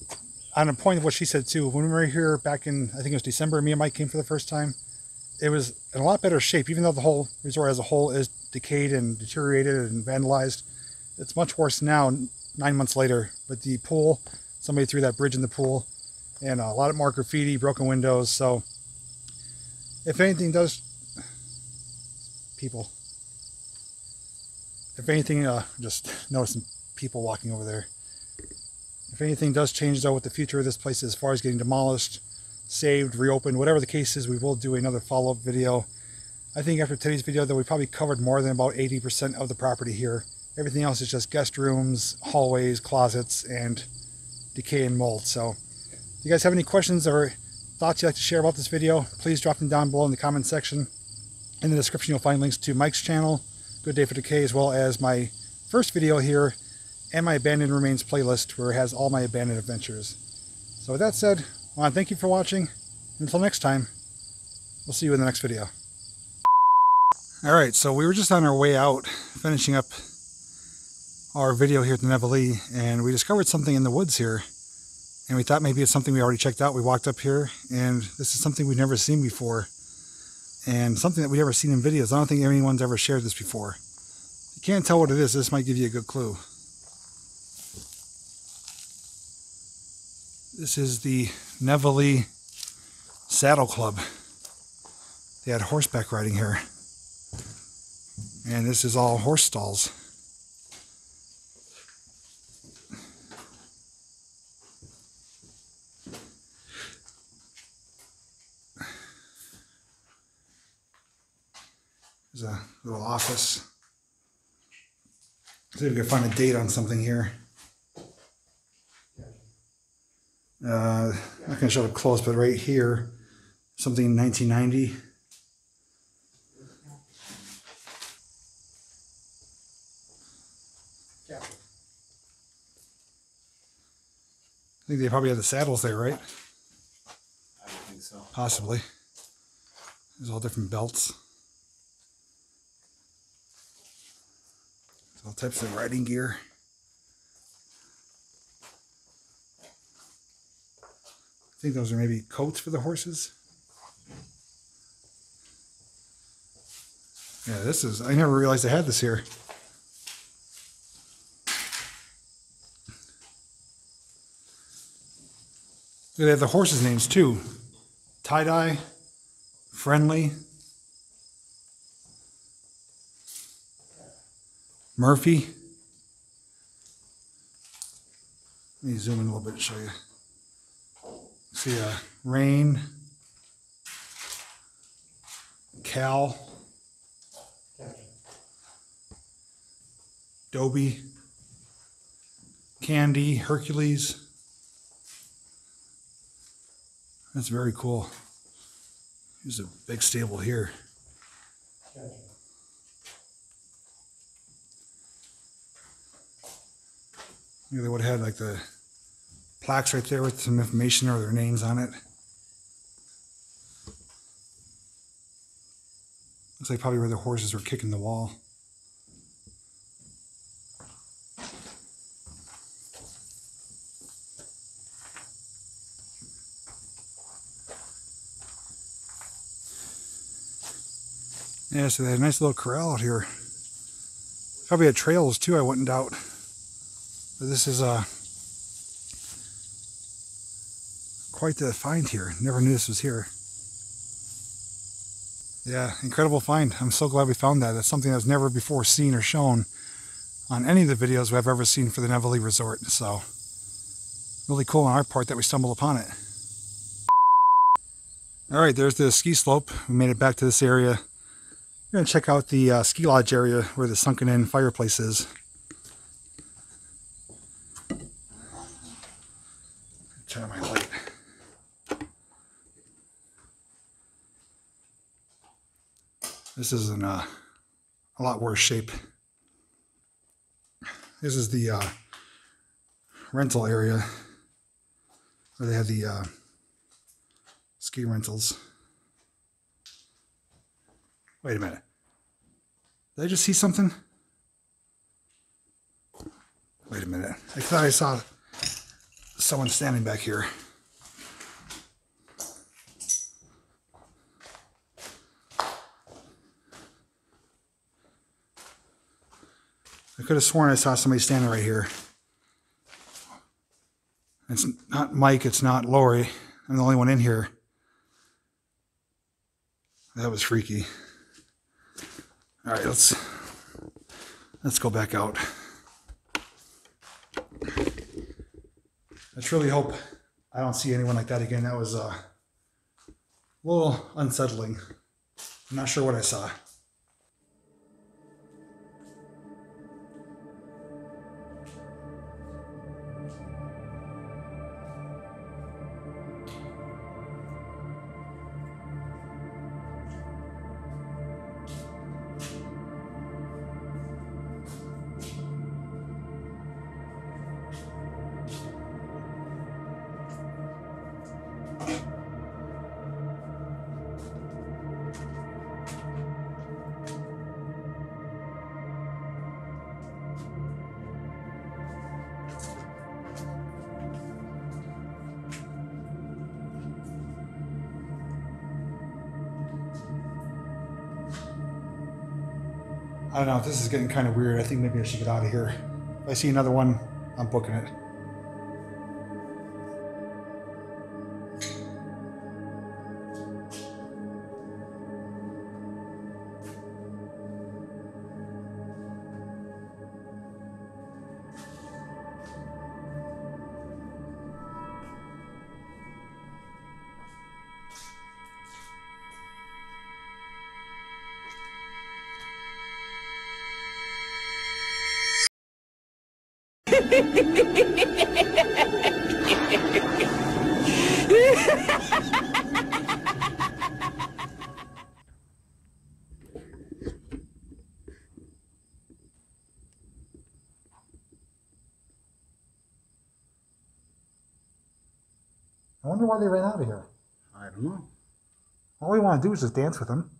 on a point of what she said too, when we were here back in, I think it was December, me and Mike came for the first time. It was in a lot better shape, even though the whole resort as a whole is decayed and deteriorated and vandalized. It's much worse now, nine months later. But the pool, somebody threw that bridge in the pool, and a lot of more graffiti, broken windows. So, if anything does, people. If anything, uh, just noticing people walking over there. If anything does change though with the future of this place as far as getting demolished, saved, reopened, whatever the case is, we will do another follow-up video. I think after today's video though we probably covered more than about 80% of the property here. Everything else is just guest rooms, hallways, closets, and decay and mold. So if you guys have any questions or thoughts you'd like to share about this video, please drop them down below in the comment section. In the description you'll find links to Mike's channel, Good Day for Decay, as well as my first video here and my Abandoned Remains playlist where it has all my abandoned adventures. So with that said, I want to thank you for watching. Until next time, we'll see you in the next video. Alright, so we were just on our way out, finishing up our video here at the Nevele, and we discovered something in the woods here. And we thought maybe it's something we already checked out. We walked up here, and this is something we've never seen before. And something that we've never seen in videos. I don't think anyone's ever shared this before. You can't tell what it is, this might give you a good clue. This is the Nevele Saddle Club. They had horseback riding here. And this is all horse stalls. There's a little office. See if we can find a date on something here. Uh, not to show it close, but right here, something 1990. I think they probably had the saddles there, right? I don't think so. Possibly. There's all different belts. There's all types of riding gear. I think those are maybe coats for the horses. Yeah, this is, I never realized they had this here. They have the horses' names too. Tie dye, friendly, Murphy. Let me zoom in a little bit to show you. See, a Rain, Cal, Dobie, Candy, Hercules. That's very cool. There's a big stable here. Maybe they would have had like the plaques right there with some information or their names on it. Looks like probably where the horses were kicking the wall. Yeah, so they had a nice little corral out here. Probably had trails too, I wouldn't doubt. But this is uh, quite the find here. Never knew this was here. Yeah, incredible find. I'm so glad we found that. That's something that was never before seen or shown on any of the videos we've ever seen for the Nevele Resort. So, really cool on our part that we stumbled upon it. All right, there's the ski slope. We made it back to this area. We're going to check out the uh, ski lodge area where the sunken in fireplace is. Turn on my light. This is in uh, a lot worse shape. This is the uh, rental area where they have the uh, ski rentals. Wait a minute. Did I just see something? Wait a minute. I thought I saw someone standing back here. I could have sworn I saw somebody standing right here. It's not Mike, it's not Lori. I'm the only one in here. That was freaky. All right, let's let's go back out. Let's really hope I don't see anyone like that again. That was uh, a little unsettling. I'm not sure what I saw. I don't know. This is getting kind of weird. I think maybe I should get out of here. If I see another one, I'm booking it. Want to do is just dance with them.